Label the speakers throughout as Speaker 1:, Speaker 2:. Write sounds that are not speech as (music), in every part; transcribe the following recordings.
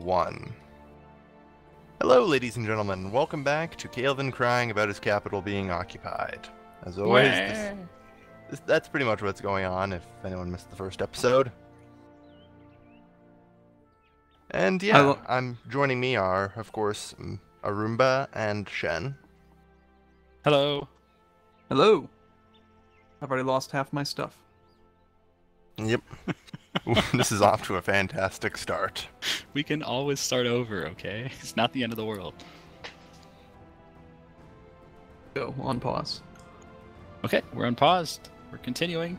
Speaker 1: one. Hello, ladies and gentlemen. Welcome back to Kailvin crying about his capital being occupied. As always, this, this, that's pretty much what's going on if anyone missed the first episode. And yeah,
Speaker 2: lo-
Speaker 1: I'm joining me are, of course, Arumba and Shen.
Speaker 3: Hello.
Speaker 2: Hello. I've already lost half my stuff.
Speaker 1: Yep. (laughs) (laughs) this is off to a fantastic start.
Speaker 3: We can always start over, okay? (laughs) It's not the end of the world.
Speaker 2: Go on pause.
Speaker 3: Okay, we're unpaused. We're continuing.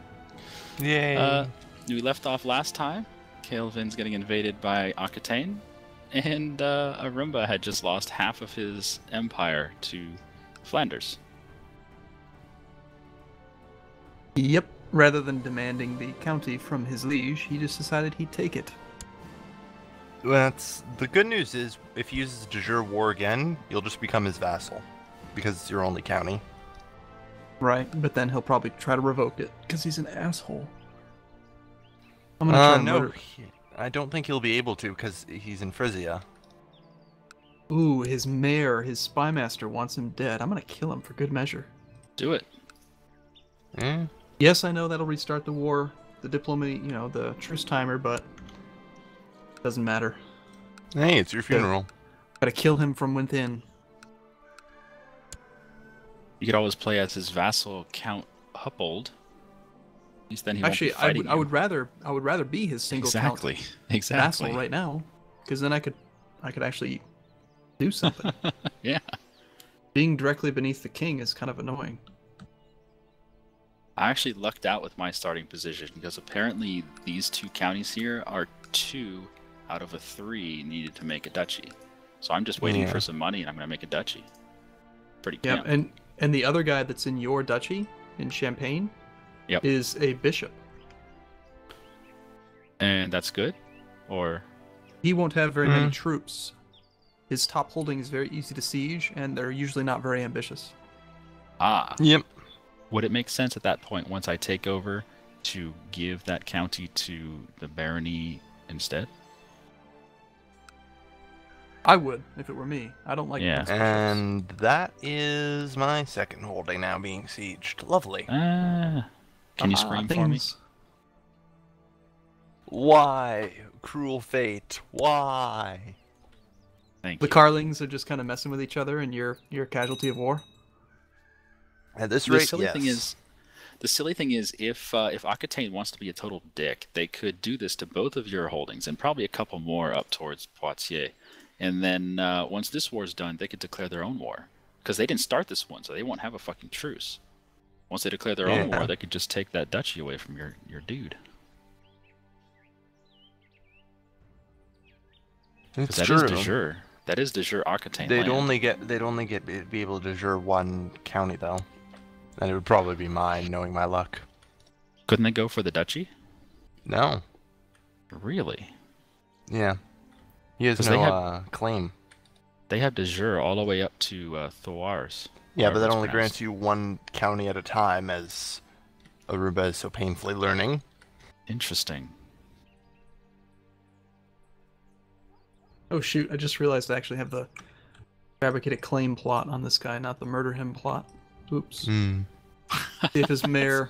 Speaker 1: Yay.
Speaker 3: Uh, we left off last time. Kailvin's getting invaded by Aquitaine, and uh, Arumba had just lost half of his empire to Flanders.
Speaker 2: Yep. Rather than demanding the county from his liege, he just decided he'd take it.
Speaker 1: That's the good news is if he uses de jure war again, you'll just become his vassal because it's your only county.
Speaker 2: Right, but then he'll probably try to revoke it because he's an asshole. I'm gonna
Speaker 1: Uh,
Speaker 2: try to
Speaker 1: no,
Speaker 2: murder.
Speaker 1: he- I don't think he'll be able to because he's in Frisia.
Speaker 2: Ooh, his mayor, his spy master wants him dead. I'm gonna kill him for good measure.
Speaker 3: Do it.
Speaker 1: Eh?
Speaker 2: Yes, I know that'll restart the war, the diplomacy, you know, the truce timer, but doesn't matter.
Speaker 1: Hey, it's your funeral.
Speaker 2: Gotta kill him from within.
Speaker 3: You could always play as his vassal, Count Huppold. At least then he
Speaker 2: Actually,
Speaker 3: won't be
Speaker 2: I
Speaker 3: fighting
Speaker 2: would, I would rather, I would rather be his single count
Speaker 3: exactly, (laughs) exactly.
Speaker 2: vassal right now, because then I could, I could actually do something. (laughs)
Speaker 3: yeah.
Speaker 2: Being directly beneath the king is kind of annoying.
Speaker 3: I actually lucked out with my starting position because apparently these two counties here are two out of a three needed to make a duchy. So I'm just waiting
Speaker 1: Yeah.
Speaker 3: for some money and I'm gonna make a duchy. Pretty
Speaker 2: Yeah,
Speaker 3: camp.
Speaker 2: and and the other guy that's in your duchy in Champagne,
Speaker 3: Yep.
Speaker 2: is a bishop.
Speaker 3: And that's good? Or
Speaker 2: He won't have very many
Speaker 1: Mhm.
Speaker 2: troops. His top holding is very easy to siege, and they're usually not very ambitious.
Speaker 3: ah,
Speaker 1: Yep.
Speaker 3: Would it make sense at that point once I take over to give that county to the barony instead?
Speaker 2: I would if it were me. I don't like
Speaker 3: Yeah.
Speaker 2: mixed.
Speaker 1: And that is my second holding now being sieged. Lovely.
Speaker 3: Ah, can you
Speaker 2: Ah,
Speaker 3: scream for me?
Speaker 1: Why? Cruel fate. Why?
Speaker 3: Thank
Speaker 2: The
Speaker 3: you.
Speaker 2: Karlings are just kind of messing with each other, and you're you're a casualty of war.
Speaker 1: At this
Speaker 3: the
Speaker 1: rate,
Speaker 3: silly
Speaker 1: yes.
Speaker 3: thing is the silly thing is if uh, if Aquitaine wants to be a total dick, they could do this to both of your holdings and probably a couple more up towards Poitiers. And then uh, once this war's done, they could declare their own war because they didn't start this one, so they won't have a fucking truce. Once they declare their own war, they could just take that duchy away from your your dude.
Speaker 1: it's
Speaker 3: that is
Speaker 1: true.
Speaker 3: de jure. That is de jure Aquitaine
Speaker 1: They'd
Speaker 3: land.
Speaker 1: only get they'd only get be be able to de jure one county though, and it would probably be mine, knowing my luck.
Speaker 3: Couldn't they go for the duchy?
Speaker 1: No.
Speaker 3: Really?
Speaker 1: Yeah. He has
Speaker 3: 'Cause
Speaker 1: no
Speaker 3: they have-
Speaker 1: uh, claim.
Speaker 3: They have de jure all the way up to uh, Thouars.
Speaker 1: Yeah, but that only
Speaker 3: pronounced.
Speaker 1: grants you one county at a time, as Arumba is so painfully learning.
Speaker 3: Interesting.
Speaker 2: Oh shoot! I just realized I actually have the fabricated claim plot on this guy, not the murder him plot. Oops. See if his (laughs) mayor.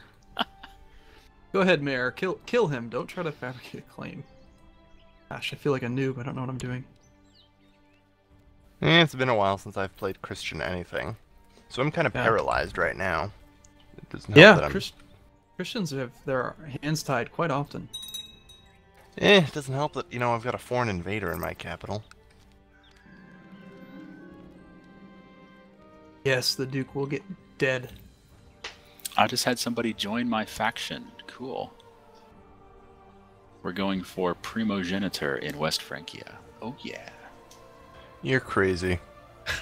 Speaker 2: Go ahead, mayor. Kill kill him. Don't try to fabricate a claim. Gosh, I feel like a noob. I don't know what I'm doing.
Speaker 1: Eh, it's been a while since I've played Christian anything, so I'm kind of
Speaker 2: Yeah.
Speaker 1: paralyzed right now. It doesn't help that
Speaker 2: Yeah, Chris- Christians have their hands tied quite often.
Speaker 1: Eh, it doesn't help that you know I've got a foreign invader in my capital.
Speaker 2: Yes, the Duke will get dead.
Speaker 3: I just had somebody join my faction. Cool. We're going for primogeniture in West Francia. Oh yeah.
Speaker 1: You're crazy. (laughs)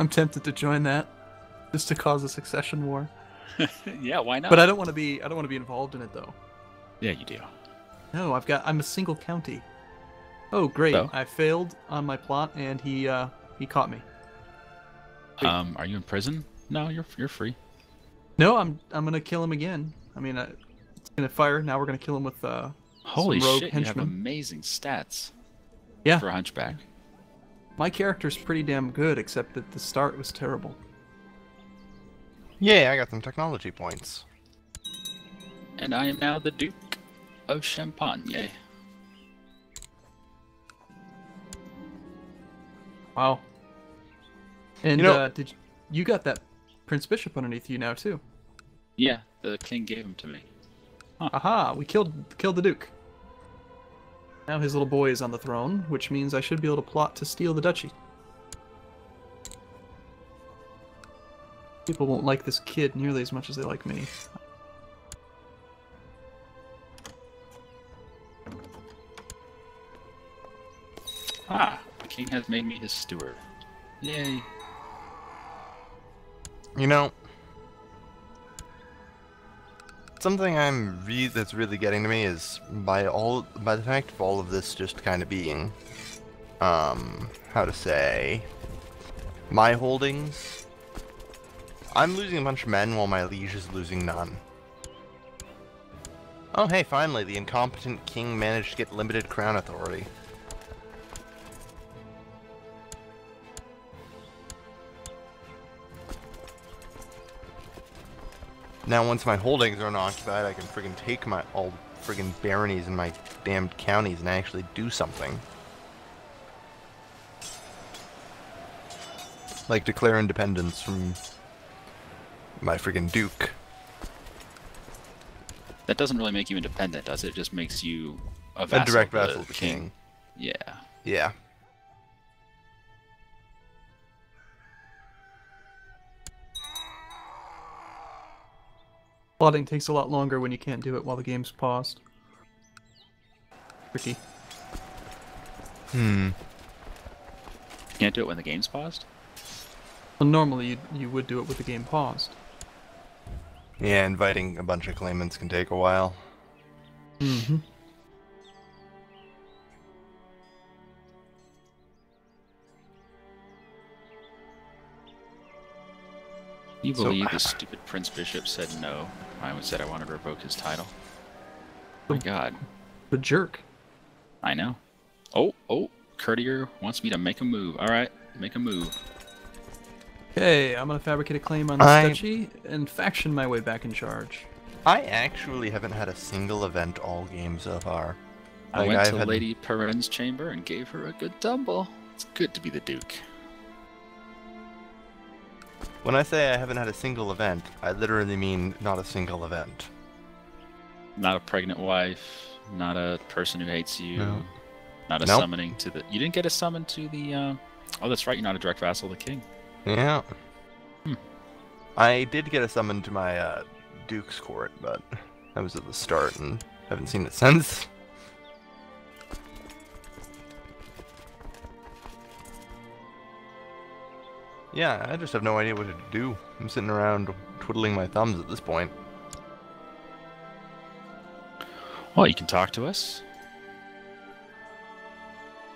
Speaker 2: I'm tempted to join that, just to cause a succession war. (laughs)
Speaker 3: yeah, why not?
Speaker 2: But I don't want to be. I don't want to be involved in it though.
Speaker 3: yeah, you do.
Speaker 2: No, I've got. I'm a single county. Oh great!
Speaker 3: So?
Speaker 2: I failed on my plot, and he uh he caught me. Wait.
Speaker 3: Um, are you in prison? No, you're you're free.
Speaker 2: No, I'm I'm gonna kill him again. I mean, I, It's gonna fire. Now we're gonna kill him with uh.
Speaker 3: Holy
Speaker 2: rogue
Speaker 3: shit! You have amazing stats
Speaker 2: Yeah.
Speaker 3: for a hunchback.
Speaker 2: My character's pretty damn good, except that the start was terrible.
Speaker 1: Yay, I got some technology points.
Speaker 3: And I am now the Duke of Champagne.
Speaker 2: Wow. And
Speaker 1: You know-
Speaker 2: uh, did you, you got that Prince Bishop underneath you now too?
Speaker 3: Yeah, the king gave him to me.
Speaker 2: Aha! We killed killed the Duke. Now his little boy is on the throne, which means I should be able to plot to steal the duchy. People won't like this kid nearly as much as they like me.
Speaker 3: Ah, the king has made me his steward. Yay.
Speaker 1: You know, something I'm re- that's really getting to me is by all by the fact of all of this just kind of being, um, how to say, my holdings. I'm losing a bunch of men while my liege is losing none. Oh hey, finally, the incompetent king managed to get limited crown authority. Now, once my holdings are unoccupied, I can friggin' take my all friggin' baronies and my damned counties and actually do something. Like declare independence from my friggin' duke.
Speaker 3: That doesn't really make you independent, does it? It just makes you a
Speaker 1: A direct vassal of the king.
Speaker 3: Yeah.
Speaker 1: Yeah.
Speaker 2: Plotting takes a lot longer when you can't do it while the game's paused. Tricky.
Speaker 1: Hmm.
Speaker 3: You can't do it when the game's paused?
Speaker 2: Well, normally you you would do it with the game paused.
Speaker 1: Yeah, inviting a bunch of claimants can take a while.
Speaker 2: Mm-hmm.
Speaker 3: You
Speaker 1: So-
Speaker 3: believe (sighs) the stupid Prince Bishop said no? I said I wanted to revoke his title. My god.
Speaker 2: The jerk.
Speaker 3: I know. Oh, oh, Courtier wants me to make a move. Alright, make a move.
Speaker 2: Okay, I'm gonna fabricate a claim on the
Speaker 1: I-
Speaker 2: duchy and faction my way back in charge.
Speaker 1: I actually haven't had a single event all game so far.
Speaker 3: I
Speaker 1: Like,
Speaker 3: went
Speaker 1: I've
Speaker 3: to
Speaker 1: had-
Speaker 3: Lady Perrin's chamber and gave her a good tumble. It's good to be the Duke.
Speaker 1: When I say I haven't had a single event, I literally mean not a single event.
Speaker 3: Not a pregnant wife, not a person who hates you,
Speaker 1: No.
Speaker 3: not a
Speaker 1: Nope.
Speaker 3: summoning to the. You didn't get a summon to the. Uh... Oh, that's right. You're not a direct vassal of the king.
Speaker 1: Yeah.
Speaker 3: Hmm.
Speaker 1: I did get a summon to my uh, Duke's court, but that was at the start and haven't seen it (laughs) since. Yeah, I just have no idea what to do. I'm sitting around twiddling my thumbs at this point.
Speaker 3: Well, you can talk to us.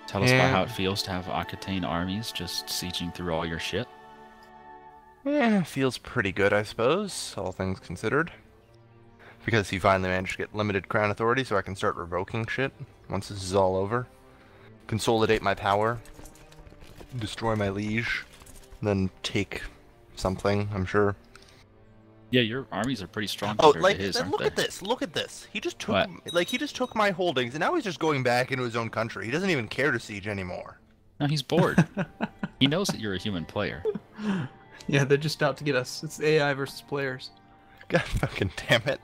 Speaker 3: Tell us about how it feels to have Aquitaine armies just sieging through all your shit.
Speaker 1: Yeah, feels pretty good, I suppose, all things considered. Because he finally managed to get limited crown authority, so I can start revoking shit once this is all over. Consolidate my power, destroy my liege, then take something, I'm sure.
Speaker 3: Yeah, your armies are pretty strong
Speaker 1: Oh, like
Speaker 3: to his, aren't
Speaker 1: look
Speaker 3: they?
Speaker 1: at this! Look at this! He just took,
Speaker 3: What?
Speaker 1: like, he just took my holdings, and now he's just going back into his own country. He doesn't even care to siege anymore.
Speaker 3: No, he's bored. (laughs) he knows that you're a human player. (laughs)
Speaker 2: Yeah, they're just out to get us. It's AI versus players. (laughs)
Speaker 1: God fucking damn it!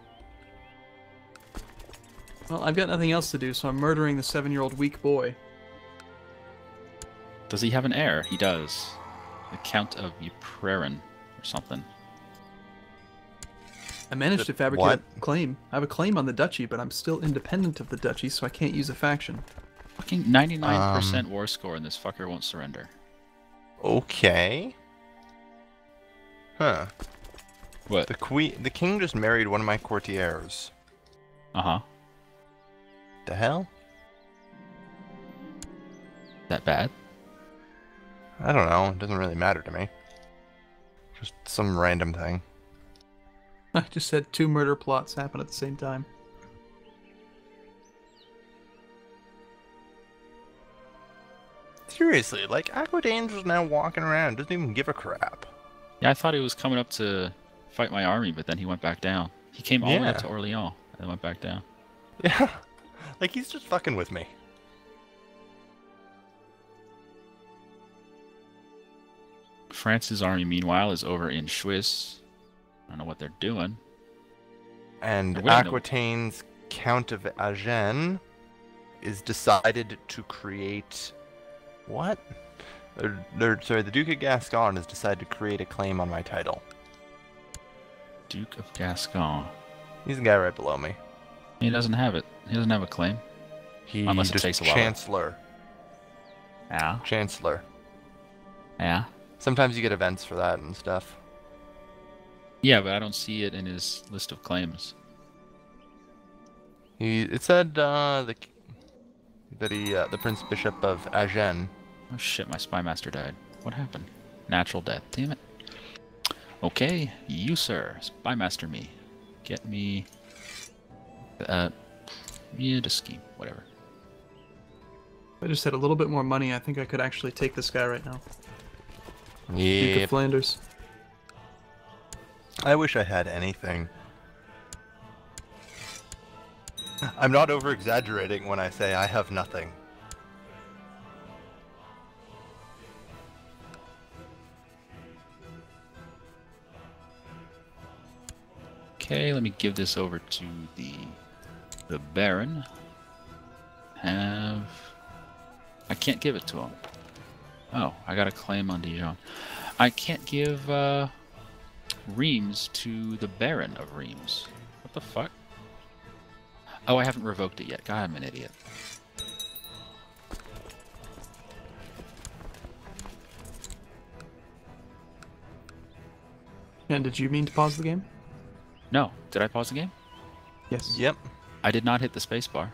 Speaker 2: Well, I've got nothing else to do, so I'm murdering the seven-year-old weak boy.
Speaker 3: Does he have an heir? He does. The Count of Uprerin or something.
Speaker 2: I managed
Speaker 1: Uh,
Speaker 2: to fabricate
Speaker 1: what?
Speaker 2: a claim. I have a claim on the duchy, but I'm still independent of the duchy, so I can't use a faction.
Speaker 3: Fucking 99%
Speaker 1: Um,
Speaker 3: war score and this fucker won't surrender.
Speaker 1: Okay. Huh.
Speaker 3: What?
Speaker 1: The queen, the king just married one of my courtiers.
Speaker 3: Uh-huh.
Speaker 1: The hell?
Speaker 3: That bad?
Speaker 1: I don't know. It doesn't really matter to me. Just some random thing. (laughs)
Speaker 2: I just had two murder plots happen at the same time.
Speaker 1: Seriously, like Aquitaine's is now walking around, doesn't even give a crap.
Speaker 3: Yeah, I thought he was coming up to fight my army, but then he went back down. He came all the way up to Orleans and went back down. (laughs)
Speaker 1: Yeah. Like he's just fucking with me.
Speaker 3: France's army, meanwhile, is over in Swiss. I don't know what they're doing.
Speaker 1: And. Aquitaine's Count of Agen is decided to create what? Or, or, sorry, the Duke of Gascon has decided to create a claim on my title.
Speaker 3: Duke of Gascon.
Speaker 1: He's the guy right below me.
Speaker 3: He doesn't have it. He doesn't have a claim.
Speaker 1: He
Speaker 3: Unless it takes a while.
Speaker 1: Chancellor.
Speaker 3: Yeah.
Speaker 1: Chancellor.
Speaker 3: Yeah.
Speaker 1: Sometimes you get events for that and stuff.
Speaker 3: Yeah, but I don't see it in his list of claims.
Speaker 1: He it said uh, the that he uh, the Prince Bishop of Agen.
Speaker 3: Oh shit, my spy master died. What happened? Natural death. Damn it. Okay, you sir, spy master me. Get me uh yeah, just scheme, whatever.
Speaker 2: I just had a little bit more money, I think I could actually take this guy right now. Duke
Speaker 1: Yeah,
Speaker 2: of Flanders.
Speaker 1: I wish I had anything. I'm not over exaggerating when I say I have nothing.
Speaker 3: Okay, let me give this over to the the Baron. Have I can't give it to him. Oh, I got a claim on Dijon. I can't give uh, Reims to the Baron of Reims. What the fuck? Oh, I haven't revoked it yet. God, I'm an idiot.
Speaker 2: And did you mean to pause the game?
Speaker 3: No, did I pause the game?
Speaker 2: Yes.
Speaker 1: Yep.
Speaker 3: I did not hit the spacebar.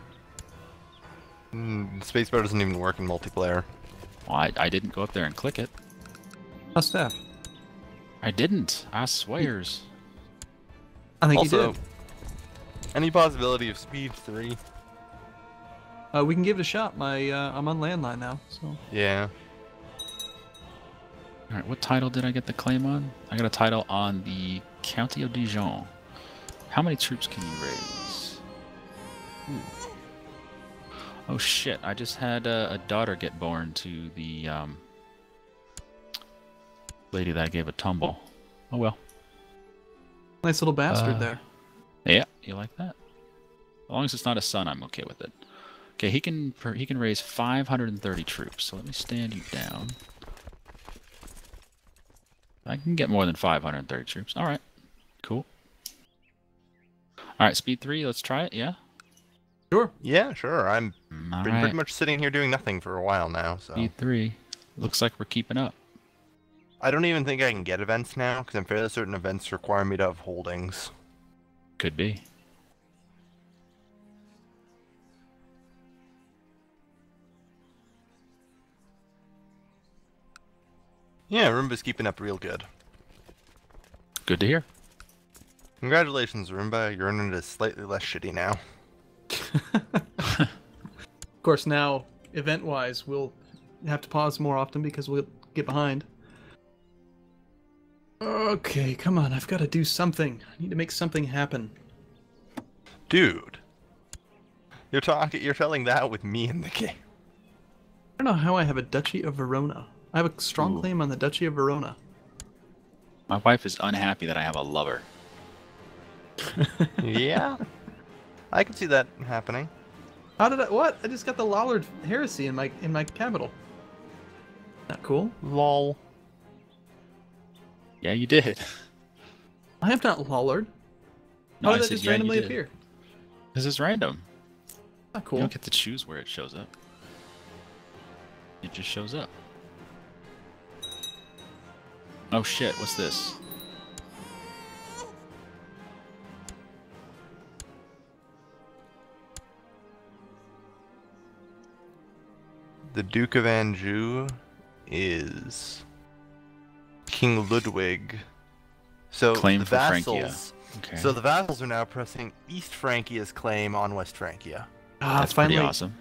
Speaker 1: Mm, Spacebar doesn't even work in multiplayer.
Speaker 3: Well, I, I didn't go up there and click it.
Speaker 2: Must have.
Speaker 3: I didn't. I swears.
Speaker 2: I think
Speaker 1: also,
Speaker 2: you did.
Speaker 1: any possibility of speed three?
Speaker 2: Uh, we can give it a shot. My uh, I'm on landline now, so
Speaker 1: Yeah.
Speaker 3: All right, what title did I get the claim on? I got a title on the County of Dijon. How many troops can you raise? Ooh. Oh shit! I just had a, a daughter get born to the um, lady that I gave a tumble. Oh well.
Speaker 2: nice little bastard
Speaker 3: Uh,
Speaker 2: there.
Speaker 3: Yeah, you like that? As long as it's not a son, I'm okay with it. Okay, he can he can raise 530 troops. So let me stand you down. I can get more than 530 troops. All right, cool. All right, speed three. Let's try it. Yeah.
Speaker 2: Sure.
Speaker 1: Yeah, sure. I'm
Speaker 3: All
Speaker 1: been
Speaker 3: right.
Speaker 1: pretty much sitting here doing nothing for a while now, so
Speaker 3: Speed three. Looks like we're keeping up.
Speaker 1: I don't even think I can get events now because I'm fairly certain events require me to have holdings.
Speaker 3: Could be.
Speaker 1: Yeah, Roomba's keeping up real good.
Speaker 3: Good to hear.
Speaker 1: Congratulations, Roomba. Your internet is slightly less shitty now.
Speaker 2: Of course, now event-wise, we'll have to pause more often because we'll get behind. Okay, come on. I've got to do something. I need to make something happen.
Speaker 1: Dude, you're talking. You're telling that with me in the (laughs) game.
Speaker 2: I don't know how I have a Duchy of Verona. I have a strong
Speaker 3: Ooh.
Speaker 2: claim on the Duchy of Verona.
Speaker 3: My wife is unhappy that I have a lover. (laughs)
Speaker 1: yeah, I can see that happening.
Speaker 2: How did I? What? I just got the Lollard heresy in my in my capital. Not cool.
Speaker 1: Lol.
Speaker 3: Yeah, you did.
Speaker 2: I have not Lollard.
Speaker 3: No,
Speaker 2: How
Speaker 3: I
Speaker 2: did that
Speaker 3: said
Speaker 2: just
Speaker 3: yeah,
Speaker 2: randomly
Speaker 3: did.
Speaker 2: appear?
Speaker 3: This is random.
Speaker 2: Not cool.
Speaker 3: You don't get to choose where it shows up. It just shows up. Oh shit, what's this?
Speaker 1: The Duke of Anjou is King Ludwig. So
Speaker 3: Claim
Speaker 1: the
Speaker 3: for Francia.
Speaker 1: vassals.
Speaker 3: Okay.
Speaker 1: So the vassals are now pressing East Francia's claim on West Francia.
Speaker 2: Ah,
Speaker 3: That's
Speaker 2: finally,
Speaker 3: pretty awesome.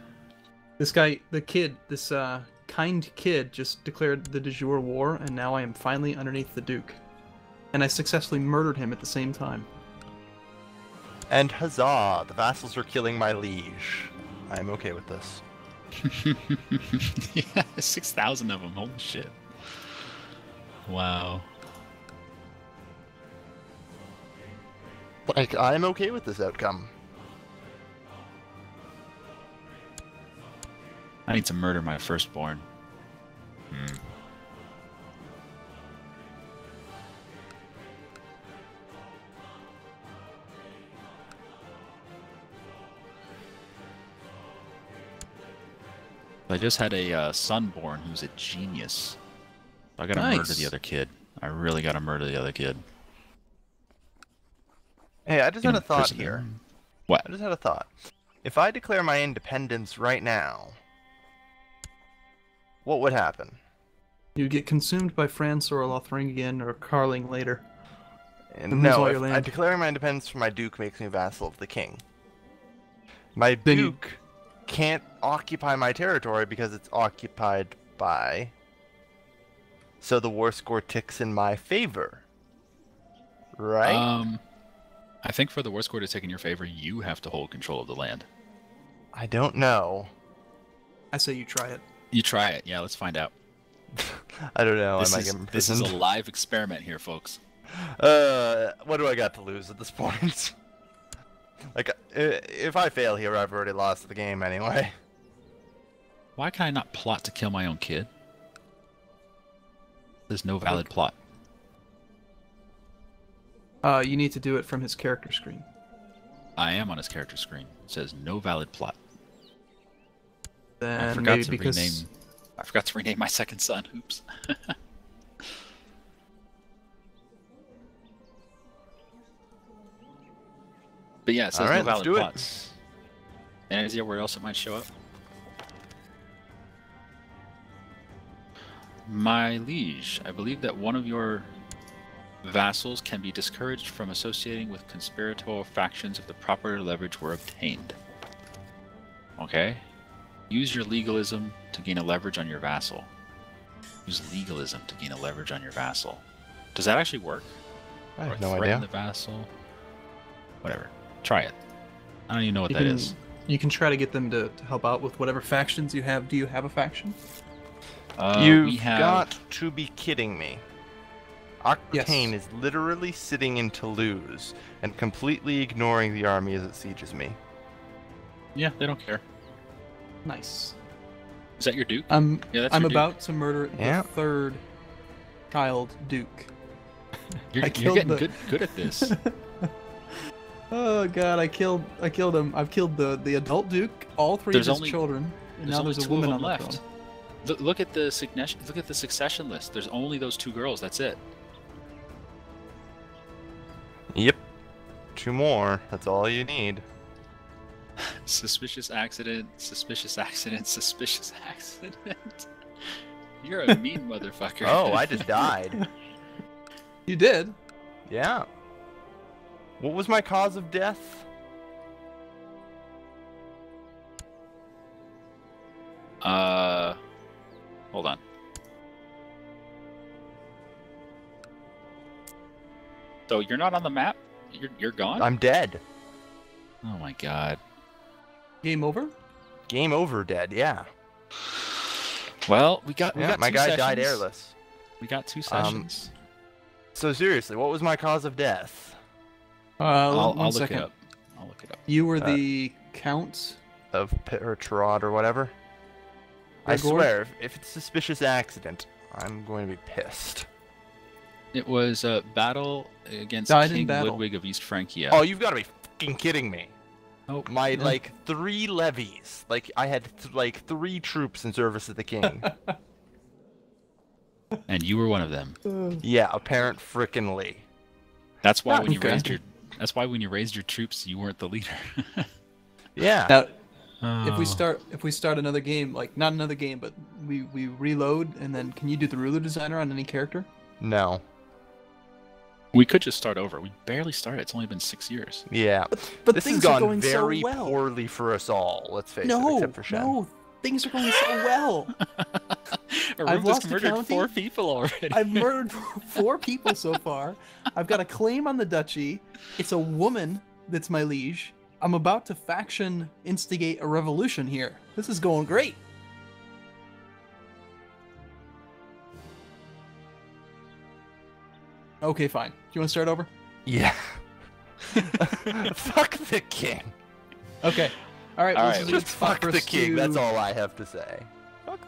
Speaker 2: this guy, the kid, this uh, kind kid just declared the de jure war, and now I am finally underneath the Duke. And I successfully murdered him at the same time.
Speaker 1: And huzzah! The vassals are killing my liege. I'm okay with this. (laughs)
Speaker 3: yeah, 6,000 of them. Holy shit. Wow.
Speaker 1: Like, I'm okay with this outcome.
Speaker 3: I need to murder my firstborn. Hmm. I just had a uh, son born who's a genius. I gotta murder the other kid. I really gotta murder the other kid.
Speaker 1: Hey, I just had a thought
Speaker 3: Imprison
Speaker 1: here.
Speaker 3: What?
Speaker 1: I just had a thought. If I declare my independence right now, what would happen?
Speaker 2: You'd get consumed by France or Lotharingian or Karling later.
Speaker 1: And
Speaker 2: And
Speaker 1: no, if I declaring my independence from my duke makes me vassal of the king. My
Speaker 2: Then you-
Speaker 1: duke can't occupy my territory because it's occupied by. So the war score ticks in my favor. Right?
Speaker 3: Um, I think for the war score to tick in your favor, you have to hold control of the land.
Speaker 1: I don't know.
Speaker 2: I say you try it.
Speaker 3: You try it. Yeah, let's find out. (laughs)
Speaker 1: I don't know.
Speaker 3: this,
Speaker 1: I might
Speaker 3: is,
Speaker 1: get
Speaker 3: this is a live experiment here, folks.
Speaker 1: Uh, what do I got to lose at this point? (laughs) like, uh, if I fail here, I've already lost the game anyway. (laughs)
Speaker 3: Why can I not plot to kill my own kid? There's no valid plot.
Speaker 2: Uh, you need to do it from his character screen.
Speaker 3: I am on his character screen. It says no valid plot. I forgot
Speaker 2: maybe
Speaker 3: to
Speaker 2: because
Speaker 3: rename. I forgot to rename my second son. Oops. (laughs) but yeah, it says
Speaker 1: Alright,
Speaker 3: no
Speaker 1: let's
Speaker 3: valid
Speaker 1: do it.
Speaker 3: plots. And is there where else it might show up? My liege, I believe that one of your vassals can be discouraged from associating with conspiratorial factions if the proper leverage were obtained. Okay? Use your legalism to gain a leverage on your vassal. Use legalism to gain a leverage on your vassal. Does that actually work?
Speaker 1: I
Speaker 3: Or
Speaker 1: have no
Speaker 3: threaten
Speaker 1: idea.
Speaker 3: the vassal? Whatever. Try it. I don't even know what
Speaker 2: you
Speaker 3: that
Speaker 2: can,
Speaker 3: is.
Speaker 2: you can try to get them to, to help out with whatever factions you have. Do you have a faction?
Speaker 3: Uh,
Speaker 1: You've
Speaker 3: have...
Speaker 1: got to be kidding me. Octane
Speaker 2: Yes.
Speaker 1: is literally sitting in Toulouse and completely ignoring the army as it sieges me.
Speaker 3: Yeah, they don't care.
Speaker 2: Nice.
Speaker 3: Is that your duke?
Speaker 2: I'm
Speaker 3: Yeah, that's
Speaker 2: I'm
Speaker 3: your duke.
Speaker 2: about to murder
Speaker 1: Yeah.
Speaker 2: the third child Duke. (laughs)
Speaker 3: You're,
Speaker 2: I
Speaker 3: you're getting
Speaker 2: the-
Speaker 3: good good at this. (laughs)
Speaker 2: Oh god, I killed I killed him. I've killed the the adult Duke, all three
Speaker 3: There's
Speaker 2: of his
Speaker 3: only-
Speaker 2: children, and
Speaker 3: There's
Speaker 2: now
Speaker 3: only
Speaker 2: there's a
Speaker 3: two
Speaker 2: woman
Speaker 3: them
Speaker 2: on the
Speaker 3: left.
Speaker 2: throne.
Speaker 3: Look, look at the succession. Look at the succession list. There's only those two girls. That's it.
Speaker 1: Yep. Two more. That's all you need. (laughs)
Speaker 3: Suspicious accident. Suspicious accident. (laughs) Suspicious accident. (laughs) You're a mean motherfucker.
Speaker 1: Oh, I just died.
Speaker 2: You did.
Speaker 1: Yeah. What was my cause of death?
Speaker 3: Uh, hold on. So you're not on the map. You're you're gone.
Speaker 1: I'm dead.
Speaker 3: Oh my god.
Speaker 2: Game over.
Speaker 1: Game over, dead. Yeah.
Speaker 3: Well, we got we
Speaker 1: Yeah,
Speaker 3: got
Speaker 1: my guy
Speaker 3: sessions.
Speaker 1: died airless.
Speaker 3: We got two
Speaker 1: Um,
Speaker 3: sessions.
Speaker 1: So seriously, what was my cause of death?
Speaker 2: Uh,
Speaker 3: I'll,
Speaker 2: one
Speaker 3: I'll look
Speaker 2: second.
Speaker 3: it up. I'll look it up.
Speaker 2: You were
Speaker 1: Uh,
Speaker 2: the count.
Speaker 1: Of Petrod or whatever? I swear, if, if it's a suspicious accident, I'm going to be pissed.
Speaker 3: It was a battle against
Speaker 2: Died
Speaker 3: King
Speaker 2: battle.
Speaker 3: Ludwig of East Francia.
Speaker 1: Oh, you've got to be fucking kidding me.
Speaker 3: Oh,
Speaker 1: My
Speaker 2: Yeah.
Speaker 1: like three levies. Like I had th- like three troops in service of the king. (laughs)
Speaker 3: and you were one of them.
Speaker 1: yeah, apparent frickin'ly.
Speaker 3: That's why
Speaker 1: Ah,
Speaker 3: when you
Speaker 2: okay.
Speaker 3: raised your that's why when you raised your troops, you weren't the leader. (laughs)
Speaker 1: Yeah.
Speaker 2: Now, if we
Speaker 3: Oh.
Speaker 2: start if we start another game, like not another game, but we we reload and then can you do the ruler designer on any character?
Speaker 1: No.
Speaker 3: we could just start over. We barely started. It's only been six years.
Speaker 1: Yeah.
Speaker 2: But
Speaker 1: this has
Speaker 2: things
Speaker 1: gone
Speaker 2: are going
Speaker 1: very
Speaker 2: so well.
Speaker 1: poorly for us all. Let's face it,
Speaker 2: no,
Speaker 1: except for Shen.
Speaker 2: no, things are going so well. (laughs) I've
Speaker 3: Maruta's
Speaker 2: lost
Speaker 3: murdered
Speaker 2: county.
Speaker 3: four people already.
Speaker 2: I've (laughs) murdered four people so far. I've got a claim on the duchy. It's a woman that's my liege. I'm about to faction instigate a revolution here. This is going great. Okay, fine. Do you want to start over?
Speaker 1: Yeah. (laughs) Fuck the king.
Speaker 2: Okay. All right.
Speaker 3: All
Speaker 2: well,
Speaker 3: right,
Speaker 2: this is a
Speaker 1: Just fuck the king.
Speaker 2: to-
Speaker 1: That's all I have to say.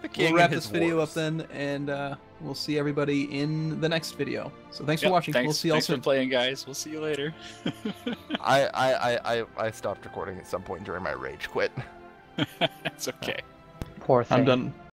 Speaker 1: Fuck the king.
Speaker 2: We'll wrap this video
Speaker 1: wars.
Speaker 2: up then, and uh, we'll see everybody in the next video. So thanks
Speaker 3: Yep,
Speaker 2: for watching.
Speaker 3: Thanks,
Speaker 2: we'll see you all soon.
Speaker 3: for playing, guys. We'll see you later. (laughs)
Speaker 1: I, I, I, I, I stopped recording at some point during my rage quit. (laughs)
Speaker 3: it's okay.
Speaker 4: Poor thing.
Speaker 2: I'm done.